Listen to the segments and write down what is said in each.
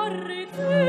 corre tu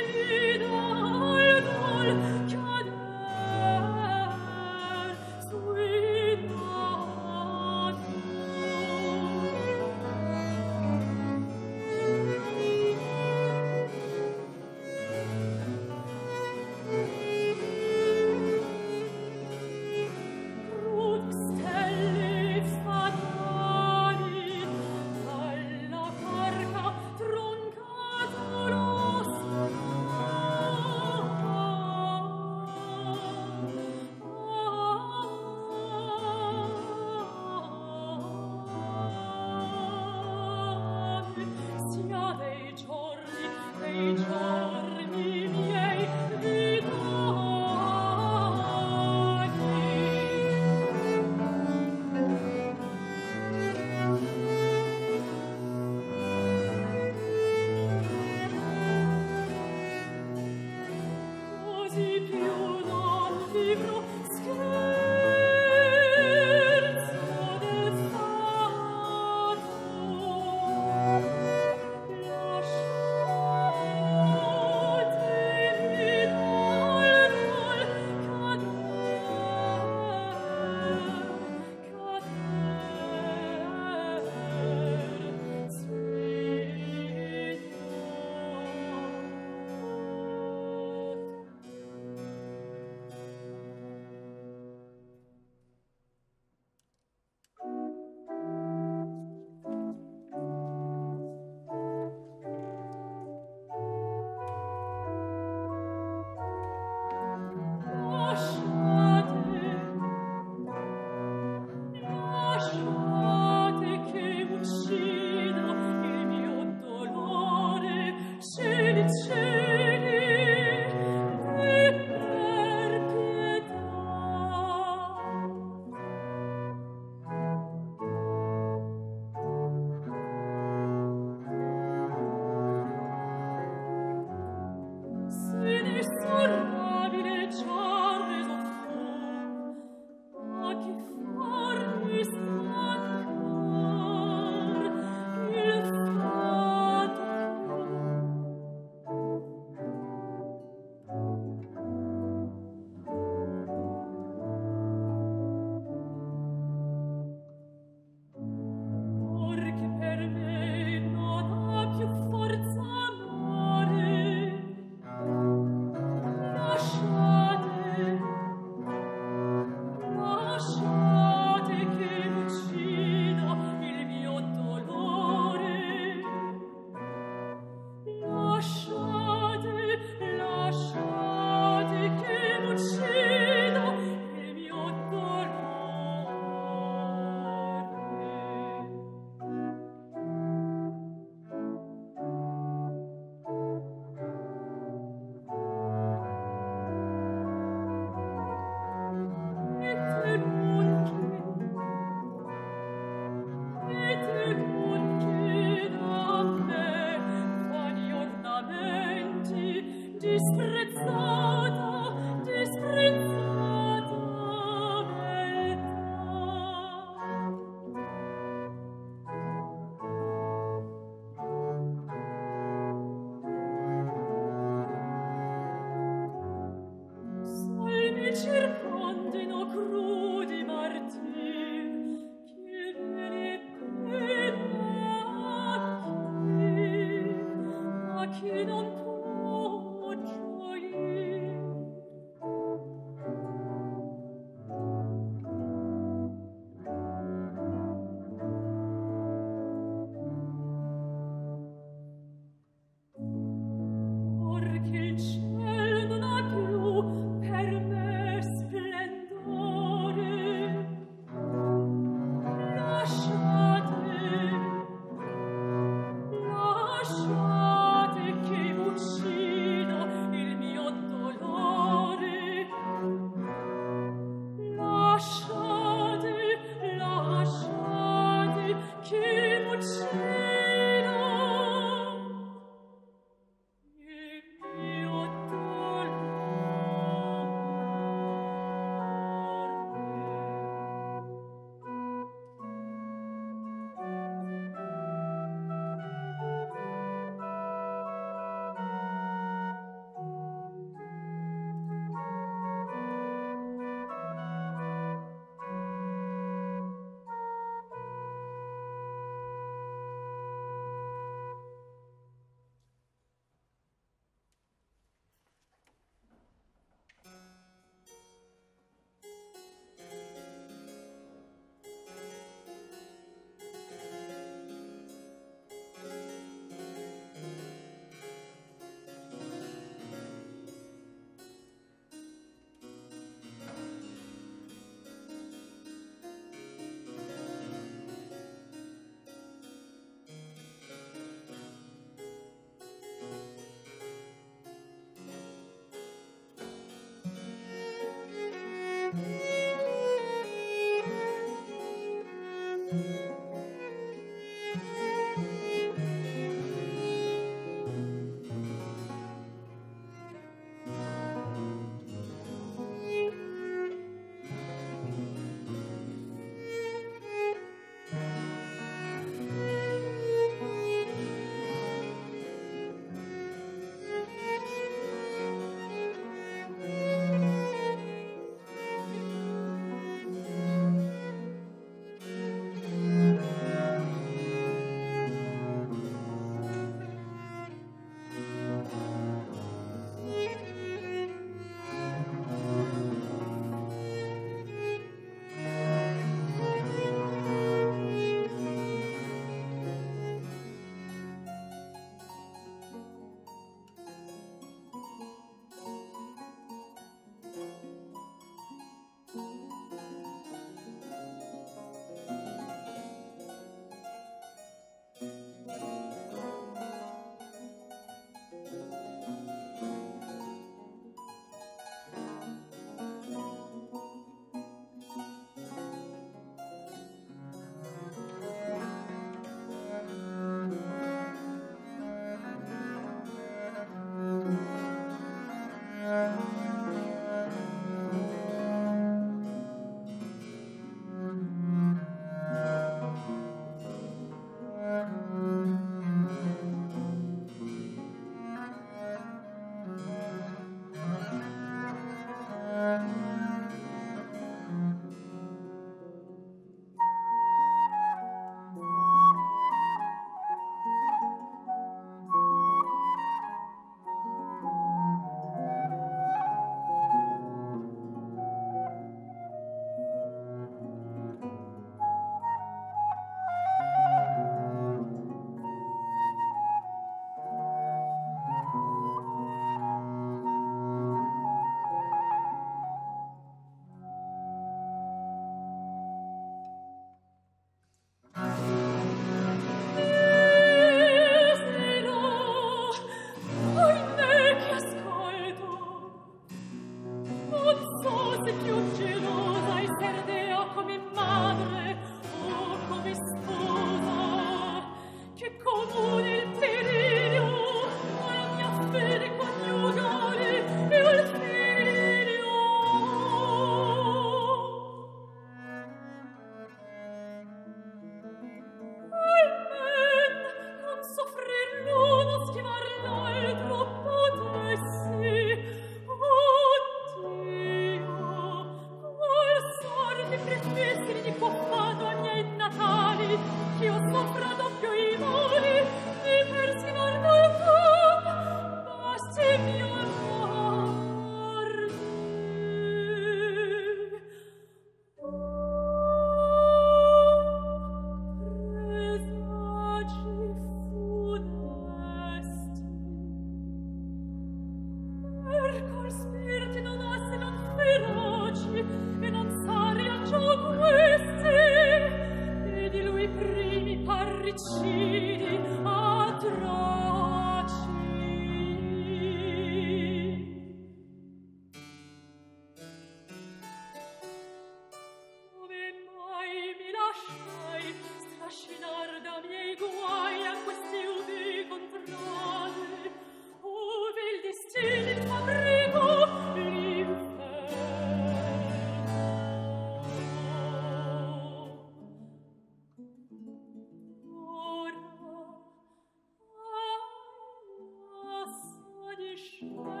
Amen.